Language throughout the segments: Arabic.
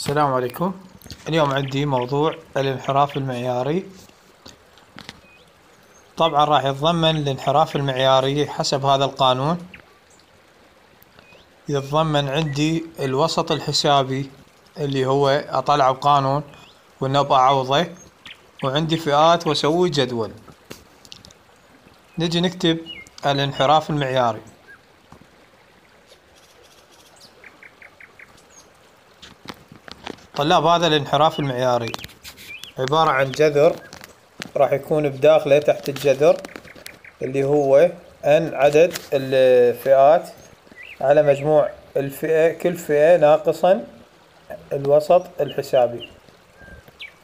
السلام عليكم. اليوم عندي موضوع الانحراف المعياري. طبعا راح يتضمن الانحراف المعياري حسب هذا القانون. يتضمن عندي الوسط الحسابي اللي هو أطلعه بقانون والنوب أعوضه وعندي فئات وأسوي جدول. نجي نكتب الانحراف المعياري. طلاب هذا الانحراف المعياري. عبارة عن جذر راح يكون بداخله تحت الجذر اللي هو ان عدد الفئات على مجموع الفئة كل فئة ناقصا الوسط الحسابي.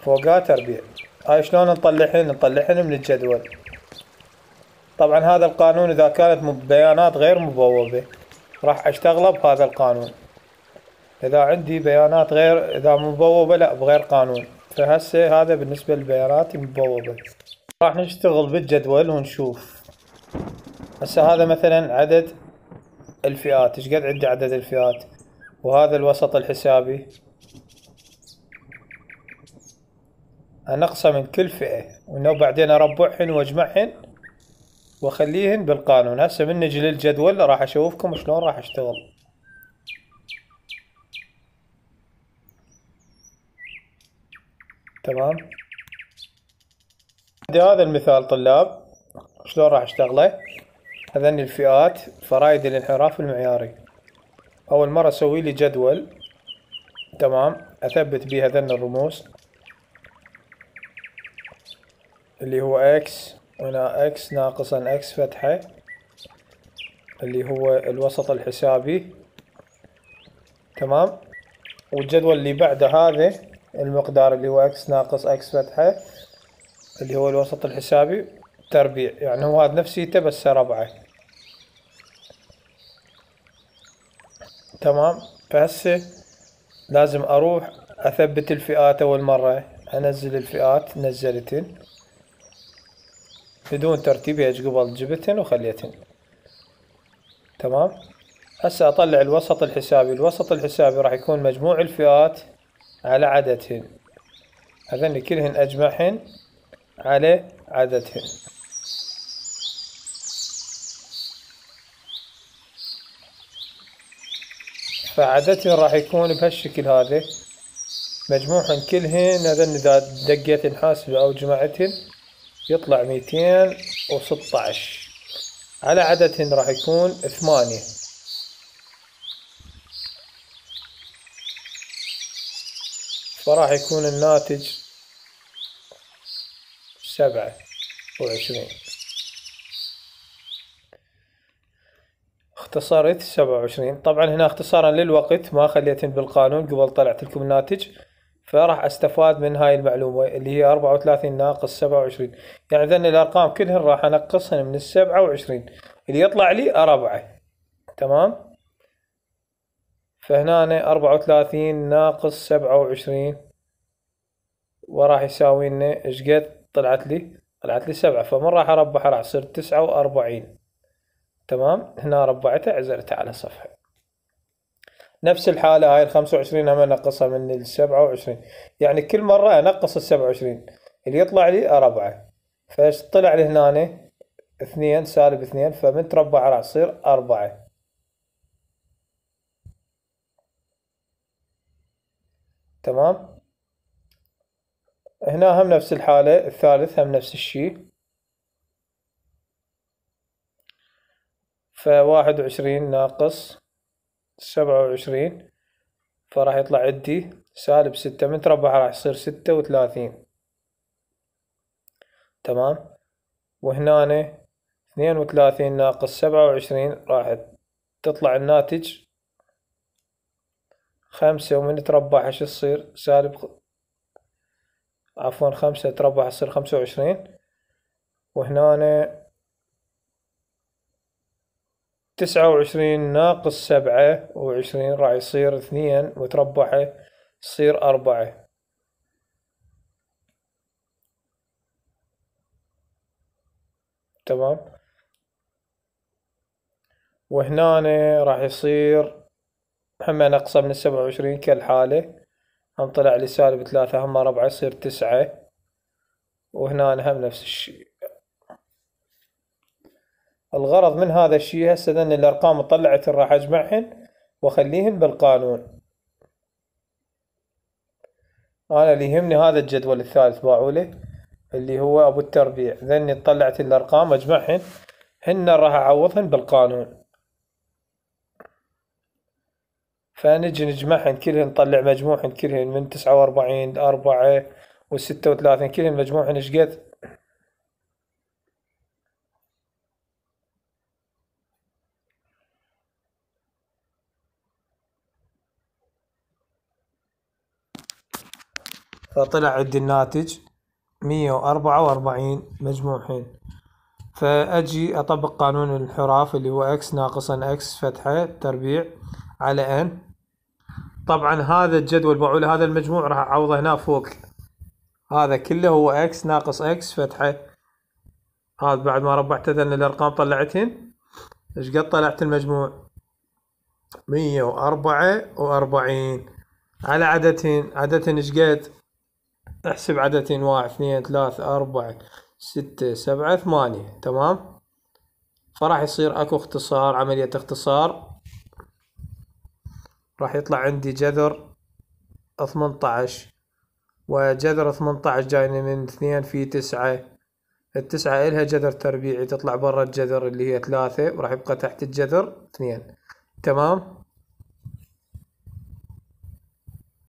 فوقها تربيع. هاي شلون نطلعهن؟ نطلعهن من الجدول. طبعا هذا القانون إذا كانت بيانات غير مبوبة راح أشتغله بهذا القانون. إذا عندي بيانات غير إذا مبوبة لا بغير قانون. فهسه هذا بالنسبة للبيانات المبوبة راح نشتغل بالجدول ونشوف. هسه هذا مثلا عدد الفئات. إيش قد عندي عدد الفئات؟ وهذا الوسط الحسابي. أنقصه من كل فئة. وإنه بعدين اربعهن وأجمعهن وأخليهن بالقانون. هسه من نجي للجدول راح أشوفكم شلون راح أشتغل. تمام. عندي هذا المثال طلاب شلون راح أشتغله؟ هذني الفئات فرايد الانحراف المعياري. أول مرة أسوي لي جدول. تمام. أثبت بيه هذن الرموز. اللي هو إكس هنا إكس ناقصا إكس فتحة. اللي هو الوسط الحسابي. تمام. والجدول اللي بعده هذا المقدار اللي هو X ناقص X فتحة اللي هو الوسط الحسابي تربيع. يعني هو هذا نفسيته بس ربعة. تمام؟ فهسه لازم أروح أثبت الفئات أول مرة. أنزل الفئات نزلتن بدون ترتيب هيج قبل جبتهن وخليتهن تمام؟ هسه أطلع الوسط الحسابي. الوسط الحسابي راح يكون مجموع الفئات على عددهن هذني كلهن أجمعهن على عددهن فعددهن راح يكون بهالشكل هذا. مجموعهن كلهن هذن إذا دقيت نحاسبه أو جمعتهن يطلع ميتين وستة عشر. على عددهن راح يكون ثمانية. فراح يكون الناتج سبعة وعشرين. اختصرت سبعة وعشرين. طبعا هنا اختصارا للوقت ما خليتن بالقانون قبل طلعت لكم الناتج فراح أستفاد من هاي المعلومة اللي هي أربعة وثلاثين ناقص سبعة وعشرين. يعني ذن الأرقام كلهن راح أنقصهن من السبعة وعشرين. اللي يطلع لي أربعة. تمام؟ فهنا أربعة وثلاثين ناقص سبعة وعشرين. وراح يساوي لنا إيش قد؟ طلعت لي طلعت لي سبعة. فمن راح أربحها راح تصير تسعة وأربعين. تمام؟ هنا ربعتها عزلتها على صفحة. نفس الحالة هاي الخمسة وعشرين هم أنقصها من السبعة وعشرين. يعني كل مرة أنقص السبعة وعشرين. اللي يطلع لي أربعة. فايش طلع لي هنا اثنين سالب اثنين. فمن تربع راح تصير أربعة. تمام؟ هنا هم نفس الحالة الثالث هم نفس الشي فواحد وعشرين ناقص سبعة وعشرين فراح يطلع عندي سالب ستة. من تربع راح يصير ستة وثلاثين. تمام؟ وهنا اثنين وثلاثين ناقص سبعة وعشرين راح تطلع الناتج خمسة ومن تربع إيش تصير سالب عفوا خمسة تربع تصير خمسة وعشرين. وهنا تسعة وعشرين ناقص سبعة وعشرين راح يصير اثنين وتربعة يصير أربعة. تمام؟ وهنا راح يصير هم نقصه من السبعة وعشرين كالحالة هم طلع لي سالب ثلاثة هم أربعة يصير تسعة. وهنا هم نفس الشيء. الغرض من هذا الشيء هسه ان الأرقام طلعت راح أجمعهن وأخليهن بالقانون. أنا اللي يهمني هذا الجدول الثالث باعوا اللي هو أبو التربيع. ذني طلعت الأرقام أجمعهن. هن راح أعوضهن بالقانون. فنجي نجمعهن كلهن نطلع مجموعهن كلهن من تسعة وأربعين أربعة وستة وثلاثين كلهن مجموعهن إيش قد؟ فطلع عندي الناتج مية وأربعة وأربعين مجموعين فأجي أطبق قانون الانحراف اللي هو X ناقصا X فتحة تربيع على N طبعا هذا الجدول بقول هذا المجموع راح أعوضه هنا فوق. هذا كله هو X ناقص X فتحة. هذا بعد ما ربعت ذن الأرقام طلعتهن إيش قد طلعت المجموع؟ مية وأربعة وأربعين. على عددهن عددهن إيش قد؟ احسب عددين واحد اثنين ثلاثة أربعة ستة سبعة ثمانية. تمام؟ فراح يصير أكو اختصار عملية اختصار. راح يطلع عندي جذر ثمنتاش وجذر ثمنتاش جايني من اثنين في تسعة. التسعة إلها جذر تربيعي تطلع برا الجذر اللي هي ثلاثة وراح يبقى تحت الجذر اثنين. تمام؟